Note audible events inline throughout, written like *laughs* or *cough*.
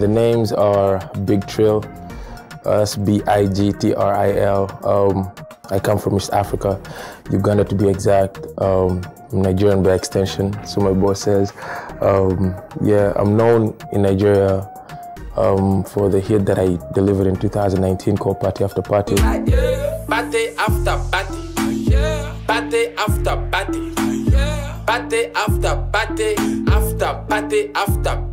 the names are Big Tril. That's B I G T R I L. Um, I come from East Africa, Uganda to be exact. Um, Nigerian by extension, so my boss says. Um, yeah, I'm known in Nigeria um, for the hit that I delivered in 2019 called Party After Party. Party after party. Party after party. Party after party. After party after.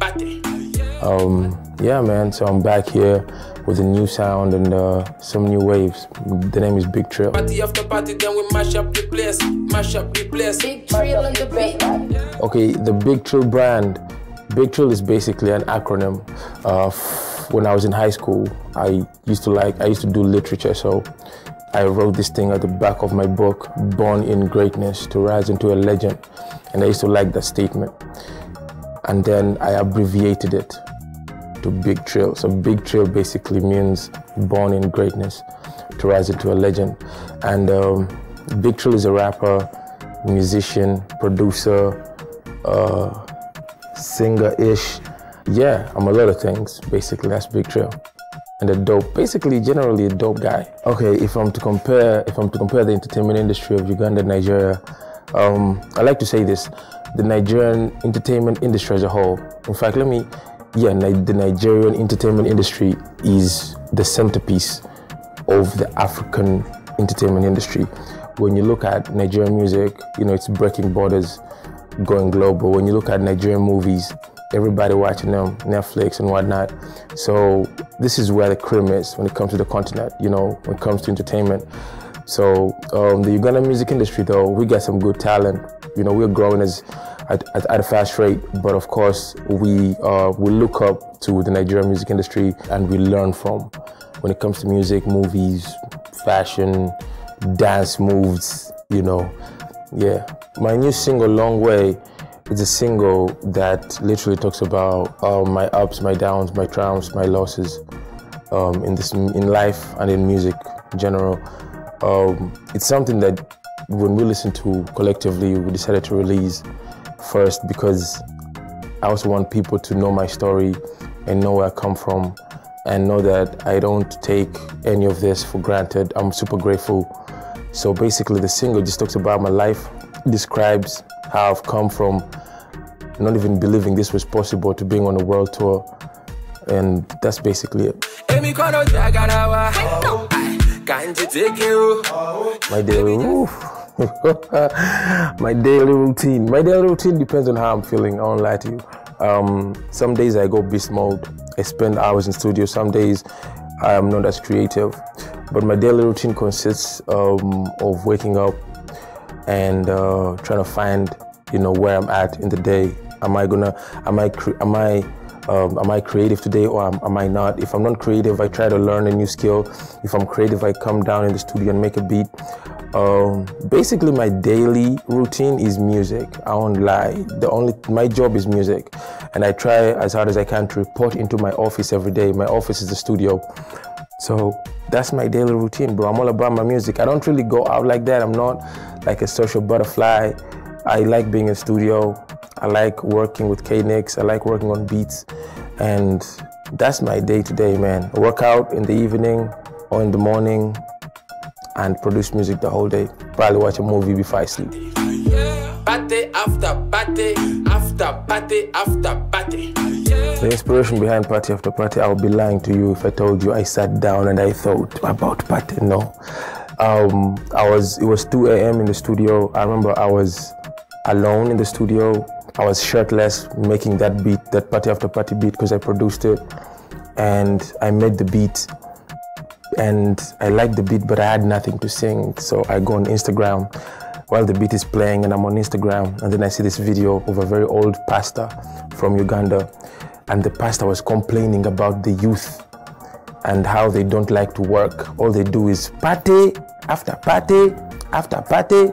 Um, yeah, man, so I'm back here with a new sound and uh, some new waves. The name is Big Tril. Party after party, then we mash up the place. Mash up the place. Big Tril on the beat. Okay, the Big Tril brand. Big Tril is basically an acronym. Uh, when I was in high school, I used to like I used to do literature, so I wrote this thing at the back of my book, "Born in Greatness to Rise into a Legend," and I used to like that statement. And then I abbreviated it to Big Tril. So Big Tril basically means born in greatness to rise into a legend. And um, Big Tril is a rapper, musician, producer, uh, singer-ish. Yeah, I'm a lot of things. Basically, that's Big Tril. And a dope, basically, generally a dope guy. Okay, if I'm to compare, if I'm to compare the entertainment industry of Uganda and Nigeria, um, I like to say this: the Nigerian entertainment industry as a whole. In fact, let me, yeah, the Nigerian entertainment industry is the centerpiece of the African entertainment industry. When you look at Nigerian music, you know it's breaking borders, going global. When you look at Nigerian movies, everybody watching them, Netflix and whatnot. So this is where the cream is when it comes to the continent. You know, when it comes to entertainment. So um, the Ugandan music industry, though, we got some good talent. You know, we're growing as at, at, at a fast rate, but of course, we uh, we look up to the Nigerian music industry and we learn from when it comes to music, movies, fashion, dance moves. You know, yeah. My new single, Long Way, is a single that literally talks about uh, my ups, my downs, my triumphs, my losses um, in this in life and in music in general. Um, it's something that when we listen to collectively, we decided to release first because I also want people to know my story and know where I come from and know that I don't take any of this for granted. I'm super grateful. So basically, the single just talks about my life, describes how I've come from not even believing this was possible to being on a world tour. And that's basically it. My daily *laughs* my daily routine. My daily routine depends on how I'm feeling. I won't lie to you. Um, some days I go beast mode. I spend hours in studio. Some days I am not as creative. But my daily routine consists um, of waking up and uh, trying to find, you know, where I'm at in the day. Am I gonna? Am I? Am I? Um, am I creative today or am, am I not? If I'm not creative, I try to learn a new skill. If I'm creative, I come down in the studio and make a beat. Um, basically, my daily routine is music. I won't lie. The only my job is music, and I try as hard as I can to report into my office every day. My office is the studio, so that's my daily routine, bro. I'm all about my music. I don't really go out like that. I'm not like a social butterfly. I like being in studio. I like working with K-Nix. I like working on beats, and that's my day to day, man. I work out in the evening or in the morning, and produce music the whole day. Probably watch a movie before I sleep. Party after party. After party after party. The inspiration behind Party After Party, I would be lying to you if I told you I sat down and I thought about party. No. Um, I was, it was 2 a.m. in the studio. I remember I was alone in the studio. I was shirtless making that beat, that Party After Party beat, because I produced it. And I made the beat. And I liked the beat, but I had nothing to sing. So I go on Instagram while the beat is playing and I'm on Instagram and then I see this video of a very old pastor from Uganda and the pastor was complaining about the youth and how they don't like to work. All they do is party after party after party.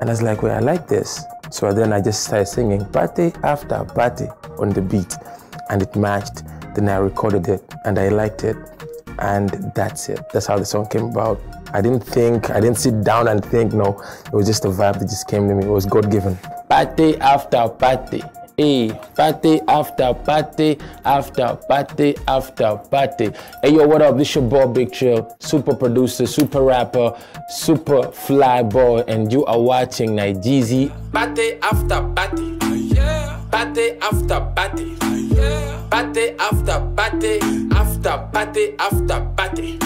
And I was like, well, I like this. So then I just started singing party after party on the beat and it matched. Then I recorded it and I liked it. And that's it. That's how the song came about. I didn't think, I didn't sit down and think, no. It was just a vibe that just came to me. It was God given. Party after party, Hey, party after party after party after party. Hey yo, what up? This your boy Big Tril, super producer, super rapper, super fly boy, and you are watching Nigezie. Party after party. Party after party. Party after party. After party after party.